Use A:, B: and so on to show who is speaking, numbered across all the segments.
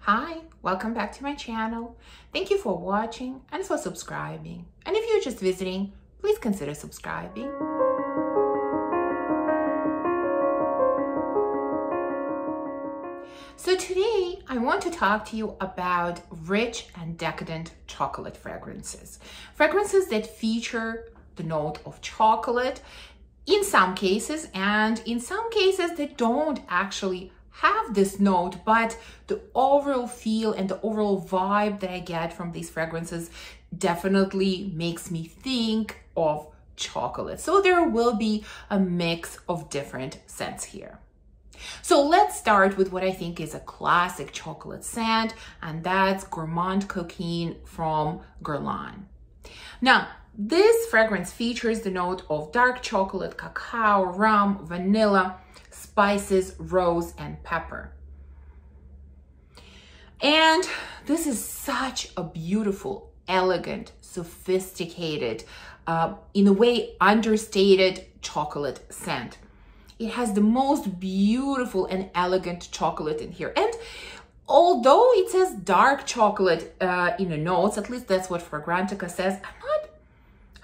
A: Hi, welcome back to my channel. Thank you for watching and for subscribing. And if you're just visiting, please consider subscribing. So today I want to talk to you about rich and decadent chocolate fragrances. Fragrances that feature the note of chocolate in some cases and in some cases they don't actually have this note but the overall feel and the overall vibe that I get from these fragrances definitely makes me think of chocolate. So there will be a mix of different scents here. So let's start with what I think is a classic chocolate scent, and that's Gourmand Coquin from Guerlain. Now, this fragrance features the note of dark chocolate, cacao, rum, vanilla, spices, rose, and pepper. And this is such a beautiful, elegant, sophisticated, uh, in a way understated chocolate scent. It has the most beautiful and elegant chocolate in here. And although it says dark chocolate uh, in the notes, at least that's what Fragrantica says, I'm not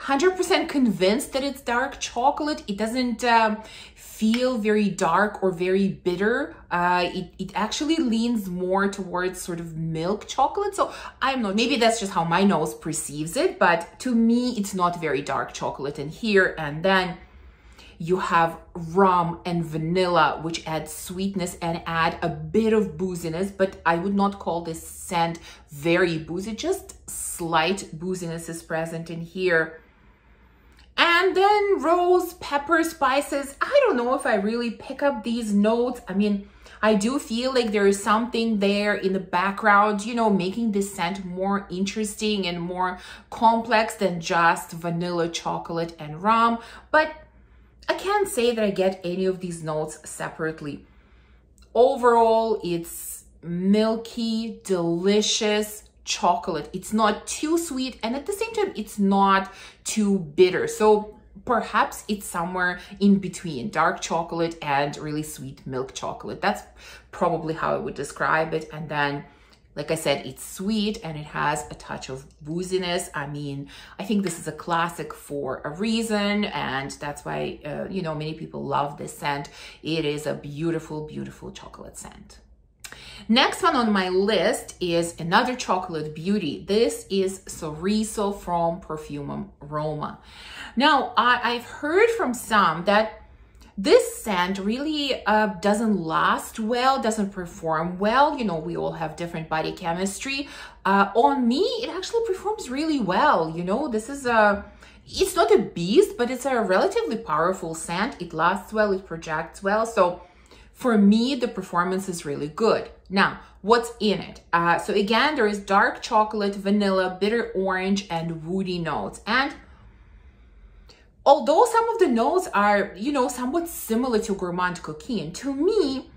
A: 100% convinced that it's dark chocolate. It doesn't um, feel very dark or very bitter. Uh, it, it actually leans more towards sort of milk chocolate. So I'm not, maybe that's just how my nose perceives it, but to me, it's not very dark chocolate in here. And then you have rum and vanilla, which add sweetness and add a bit of booziness, but I would not call this scent very boozy, just slight booziness is present in here. And then rose, pepper, spices. I don't know if I really pick up these notes. I mean, I do feel like there is something there in the background, you know, making this scent more interesting and more complex than just vanilla, chocolate, and rum. But I can't say that I get any of these notes separately. Overall, it's milky, delicious chocolate. It's not too sweet and at the same time, it's not too bitter. So perhaps it's somewhere in between dark chocolate and really sweet milk chocolate. That's probably how I would describe it. And then like I said, it's sweet and it has a touch of booziness. I mean, I think this is a classic for a reason and that's why, uh, you know, many people love this scent. It is a beautiful, beautiful chocolate scent. Next one on my list is another chocolate beauty. This is Sorriso from Profumum Roma. Now, I, I've heard from some that this scent really uh, doesn't last well, doesn't perform well. You know, we all have different body chemistry. Uh, on me, it actually performs really well. You know, this is a, it's not a beast, but it's a relatively powerful scent. It lasts well, it projects well. So for me, the performance is really good. Now, what's in it? Uh, so again, there is dark chocolate, vanilla, bitter orange, and woody notes. And although some of the notes are, you know, somewhat similar to Gourmand Coquin, to me,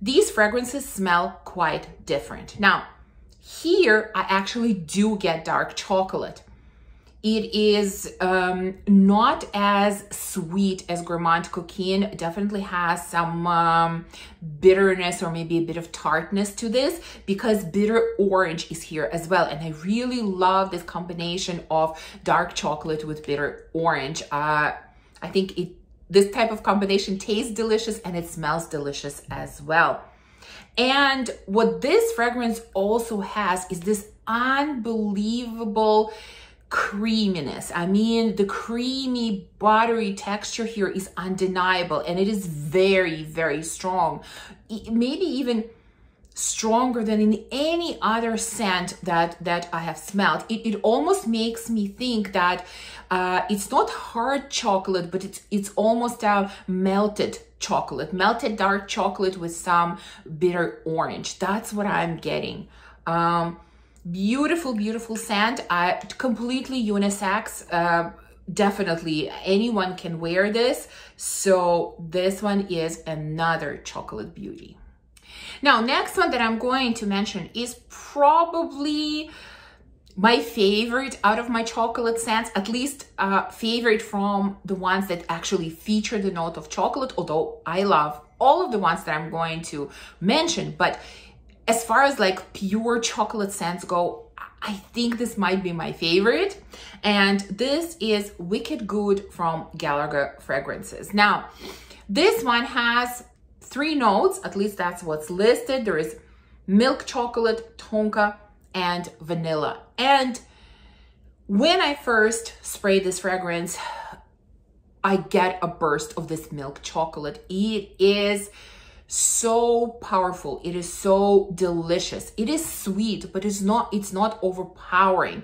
A: these fragrances smell quite different. Now, here I actually do get dark chocolate. It is um, not as sweet as Gourmand. It definitely has some um, bitterness or maybe a bit of tartness to this because bitter orange is here as well. And I really love this combination of dark chocolate with bitter orange. Uh, I think it this type of combination tastes delicious and it smells delicious as well. And what this fragrance also has is this unbelievable creaminess. I mean, the creamy, buttery texture here is undeniable and it is very, very strong. Maybe even stronger than in any other scent that that I have smelled. It, it almost makes me think that uh, it's not hard chocolate, but it's it's almost a melted chocolate, melted dark chocolate with some bitter orange. That's what I'm getting. Um, Beautiful, beautiful scent. Uh, completely unisex. Uh, definitely anyone can wear this. So this one is another chocolate beauty. Now, next one that I'm going to mention is probably my favorite out of my chocolate scents, at least uh, favorite from the ones that actually feature the note of chocolate, although I love all of the ones that I'm going to mention, but as far as like pure chocolate scents go, I think this might be my favorite. And this is Wicked Good from Gallagher Fragrances. Now, this one has three notes, at least that's what's listed. There is milk chocolate, tonka, and vanilla. And when I first sprayed this fragrance, I get a burst of this milk chocolate. It is so powerful. It is so delicious. It is sweet, but it's not, it's not overpowering.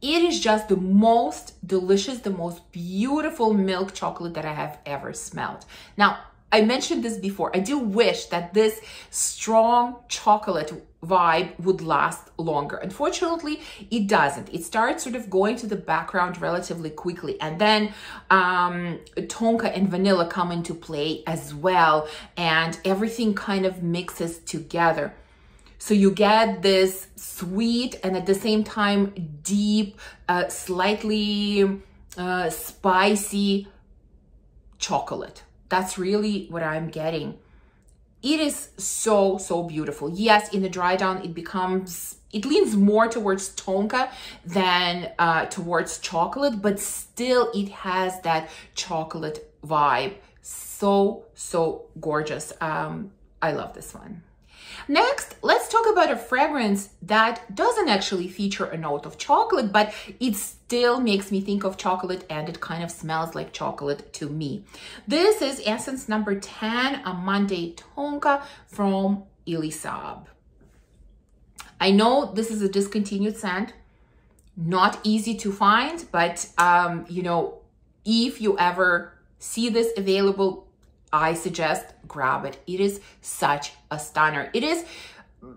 A: It is just the most delicious, the most beautiful milk chocolate that I have ever smelled. Now, I mentioned this before. I do wish that this strong chocolate vibe would last longer. Unfortunately, it doesn't. It starts sort of going to the background relatively quickly. And then um, tonka and vanilla come into play as well. And everything kind of mixes together. So you get this sweet and at the same time deep, uh, slightly uh, spicy chocolate. That's really what I'm getting. It is so, so beautiful. Yes, in the dry down, it becomes, it leans more towards tonka than uh, towards chocolate, but still it has that chocolate vibe. So, so gorgeous. Um, I love this one. Next, let's talk about a fragrance that doesn't actually feature a note of chocolate, but it still makes me think of chocolate and it kind of smells like chocolate to me. This is Essence number 10, Amande Tonka from Elie Saab. I know this is a discontinued scent, not easy to find, but um, you know, if you ever see this available, I suggest grab it. It is such a stunner. It is,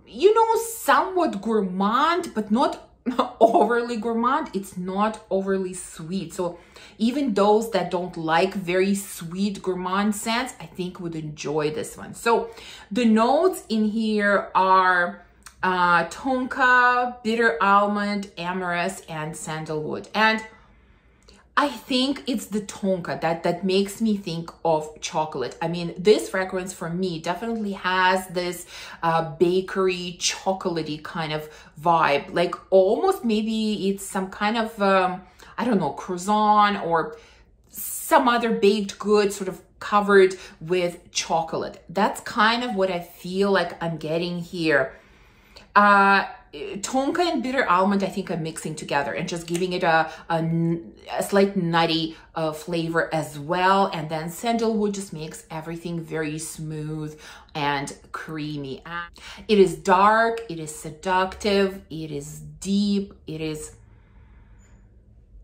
A: you know, somewhat gourmand, but not overly gourmand. It's not overly sweet. So even those that don't like very sweet gourmand scents, I think would enjoy this one. So the notes in here are uh, tonka, bitter almond, amyris, and sandalwood. And I think it's the tonka that, that makes me think of chocolate. I mean, this fragrance for me definitely has this uh, bakery chocolatey kind of vibe. Like almost maybe it's some kind of, um, I don't know, croissant or some other baked good sort of covered with chocolate. That's kind of what I feel like I'm getting here. Uh, tonka and bitter almond i think i'm mixing together and just giving it a, a, a slight nutty uh, flavor as well. And then sandalwood just makes everything very smooth and creamy. It is dark it is seductive it is deep it is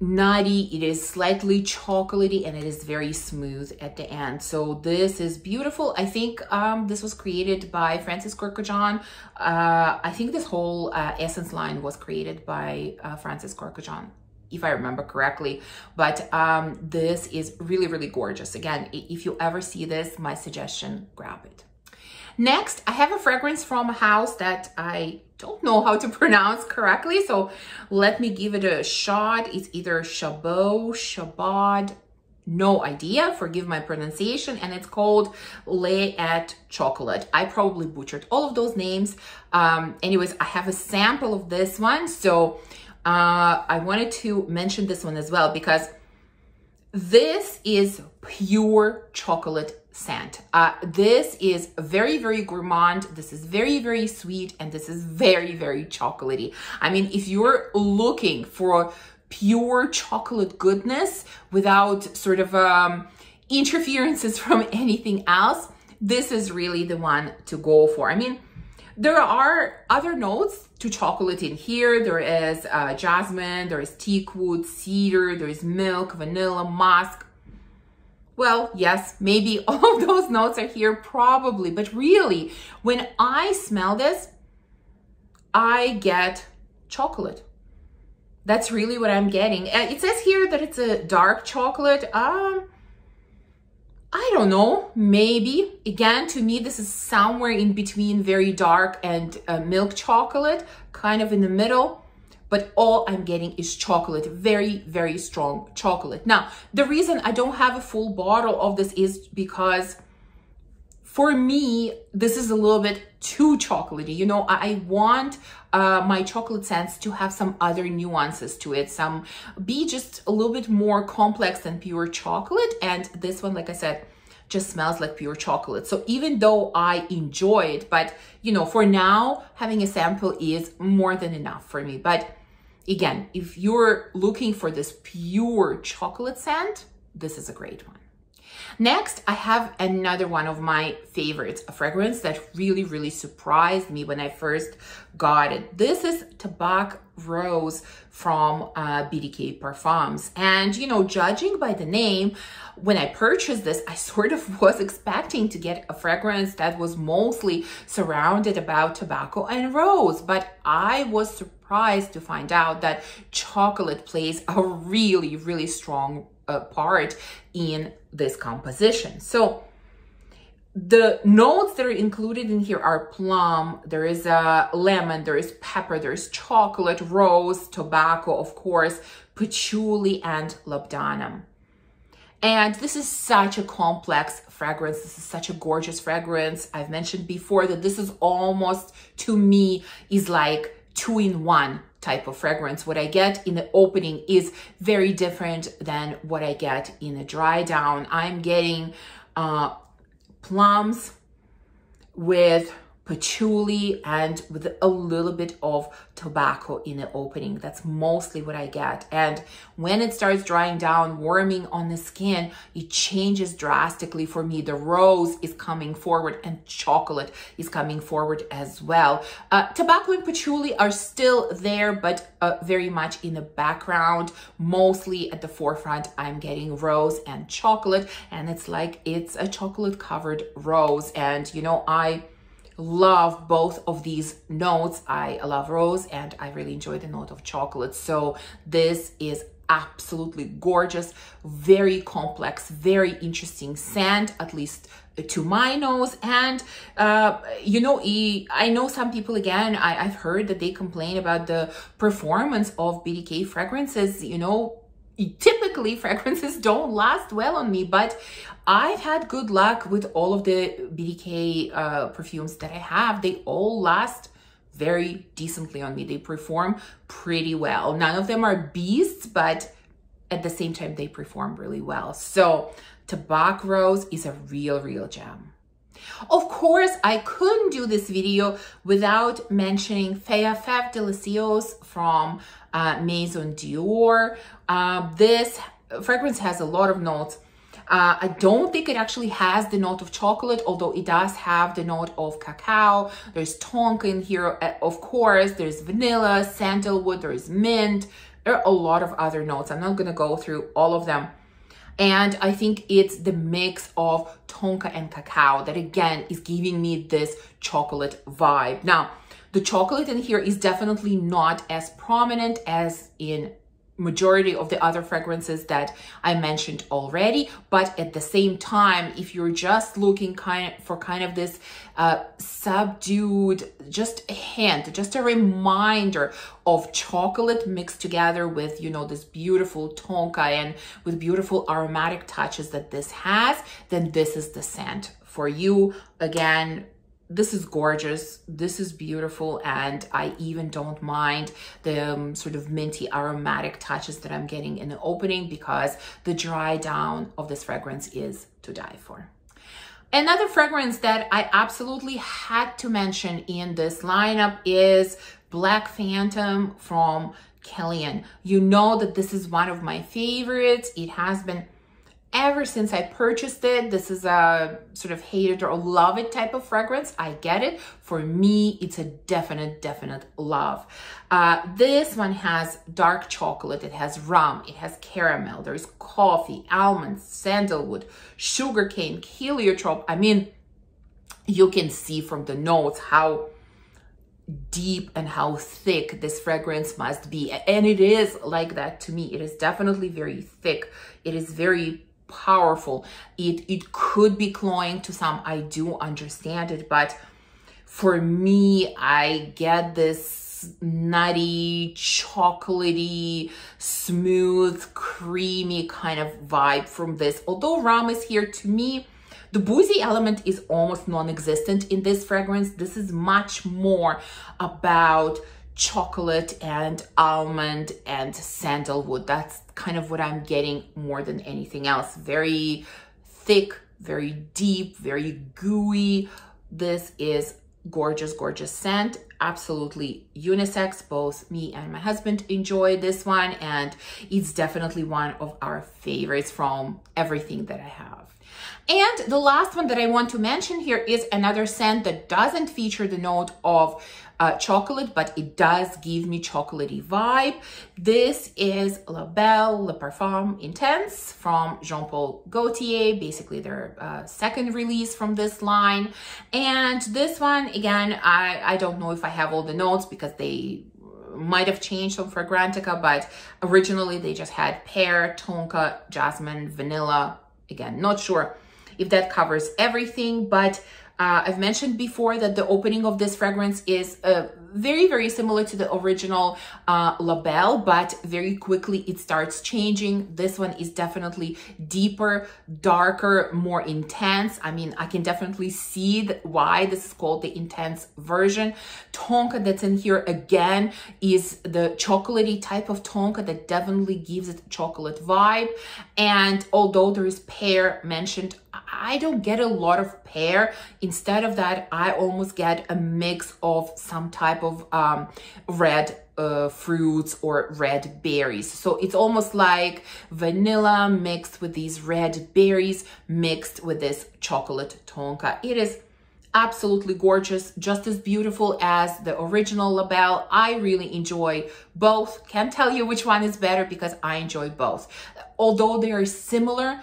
A: nutty, it is slightly chocolatey, and it is very smooth at the end. So this is beautiful. I think um, this was created by Francis Kurkdjian. Uh, I think this whole uh, essence line was created by uh, Francis Kurkdjian if I remember correctly. But um, this is really, really gorgeous. Again, if you ever see this, my suggestion, grab it. Next, I have a fragrance from a house that I don't know how to pronounce correctly. So let me give it a shot. It's either Chabot, Chabad, no idea, forgive my pronunciation, and it's called Lait et Chocolat. I probably butchered all of those names. Um, anyways, I have a sample of this one, so uh, I wanted to mention this one as well because this is pure chocolate scent. Uh, this is very, very gourmand. This is very, very sweet. And this is very, very chocolatey. I mean, if you're looking for pure chocolate goodness without sort of um, interferences from anything else, this is really the one to go for. I mean, there are other notes to chocolate in here. There is uh, jasmine, there is teak wood, cedar, there is milk, vanilla, musk, well, yes, maybe all those notes are here, probably. But really, when I smell this, I get chocolate. That's really what I'm getting. Uh, it says here that it's a dark chocolate. Um, I don't know, maybe. Again, to me, this is somewhere in between very dark and uh, milk chocolate, kind of in the middle but all I'm getting is chocolate, very, very strong chocolate. Now, the reason I don't have a full bottle of this is because for me, this is a little bit too chocolatey. You know, I want uh, my chocolate scents to have some other nuances to it, some be just a little bit more complex than pure chocolate. And this one, like I said, just smells like pure chocolate. So even though I enjoy it, but you know, for now, having a sample is more than enough for me. But again, if you're looking for this pure chocolate scent, this is a great one. Next, I have another one of my favorites, a fragrance that really, really surprised me when I first got it. This is Tabac Rose from uh, BDK Parfums. And, you know, judging by the name, when I purchased this, I sort of was expecting to get a fragrance that was mostly surrounded about tobacco and rose, but I was surprised to find out that chocolate plays a really, really strong part in this composition. So the notes that are included in here are plum, there is a lemon, there is pepper, there's chocolate, rose, tobacco, of course, patchouli, and labdanum. And this is such a complex fragrance. This is such a gorgeous fragrance. I've mentioned before that this is almost, to me, is like two in one type of fragrance. What I get in the opening is very different than what I get in a dry down. I'm getting uh, plums with patchouli and with a little bit of tobacco in the opening. That's mostly what I get. And when it starts drying down, warming on the skin, it changes drastically for me. The rose is coming forward and chocolate is coming forward as well. Uh, tobacco and patchouli are still there, but uh, very much in the background. Mostly at the forefront, I'm getting rose and chocolate. And it's like it's a chocolate covered rose. And, you know, I love both of these notes. I love rose and I really enjoy the note of chocolate. So this is absolutely gorgeous, very complex, very interesting scent, at least to my nose. And, uh, you know, I know some people, again, I, I've heard that they complain about the performance of BDK fragrances, you know, typically fragrances don't last well on me, but I've had good luck with all of the BDK uh, perfumes that I have. They all last very decently on me. They perform pretty well. None of them are beasts, but at the same time, they perform really well. So Tobacco Rose is a real, real gem. Of course, I couldn't do this video without mentioning Fea Fève Delicieuses from uh, Maison Dior. Uh, this fragrance has a lot of notes uh, I don't think it actually has the note of chocolate, although it does have the note of cacao. There's tonka in here, uh, of course. There's vanilla, sandalwood, there's mint. There are a lot of other notes. I'm not going to go through all of them. And I think it's the mix of tonka and cacao that again is giving me this chocolate vibe. Now, the chocolate in here is definitely not as prominent as in majority of the other fragrances that I mentioned already. But at the same time, if you're just looking kind of for kind of this uh, subdued, just a hint, just a reminder of chocolate mixed together with, you know, this beautiful tonka and with beautiful aromatic touches that this has, then this is the scent for you. Again, this is gorgeous. This is beautiful. And I even don't mind the um, sort of minty aromatic touches that I'm getting in the opening because the dry down of this fragrance is to die for. Another fragrance that I absolutely had to mention in this lineup is Black Phantom from Kilian. You know that this is one of my favorites. It has been ever since I purchased it. This is a sort of hate it or love it type of fragrance. I get it. For me, it's a definite, definite love. Uh, this one has dark chocolate. It has rum. It has caramel. There's coffee, almonds, sandalwood, sugarcane, heliotrope. I mean, you can see from the notes how deep and how thick this fragrance must be. And it is like that to me. It is definitely very thick. It is very powerful. It, it could be cloying to some, I do understand it, but for me, I get this nutty, chocolatey, smooth, creamy kind of vibe from this. Although rum is here to me, The boozy element is almost non-existent in this fragrance. This is much more about chocolate and almond and sandalwood. That's kind of what I'm getting more than anything else. Very thick, very deep, very gooey. This is gorgeous, gorgeous scent. Absolutely unisex. Both me and my husband enjoy this one and it's definitely one of our favorites from everything that I have. And the last one that I want to mention here is another scent that doesn't feature the note of uh, chocolate, but it does give me chocolatey vibe. This is La Belle Le Parfum Intense from Jean-Paul Gaultier, basically their uh, second release from this line. And this one, again, I, I don't know if I have all the notes because they might have changed from Fragrantica, but originally they just had pear, tonka, jasmine, vanilla. Again, not sure if that covers everything, but uh, I've mentioned before that the opening of this fragrance is uh, very, very similar to the original uh, La Belle, but very quickly it starts changing. This one is definitely deeper, darker, more intense. I mean, I can definitely see why this is called the intense version. Tonka that's in here again is the chocolatey type of tonka that definitely gives it chocolate vibe. And although there is pear mentioned, I don't get a lot of pear. Instead of that, I almost get a mix of some type of um, red uh, fruits or red berries. So it's almost like vanilla mixed with these red berries mixed with this chocolate tonka. It is absolutely gorgeous, just as beautiful as the original La Belle. I really enjoy both. Can't tell you which one is better because I enjoy both. Although they are similar,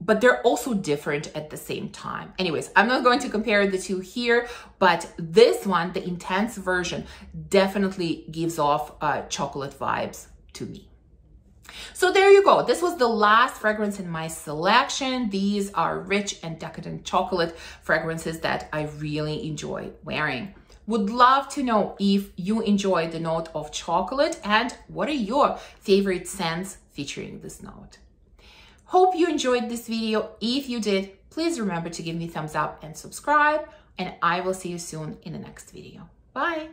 A: but they're also different at the same time. Anyways, I'm not going to compare the two here, but this one, the intense version, definitely gives off uh, chocolate vibes to me. So there you go. This was the last fragrance in my selection. These are rich and decadent chocolate fragrances that I really enjoy wearing. Would love to know if you enjoy the note of chocolate and what are your favorite scents featuring this note. Hope you enjoyed this video. If you did, please remember to give me thumbs up and subscribe, and I will see you soon in the next video. Bye.